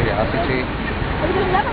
curiosity. But he'll never.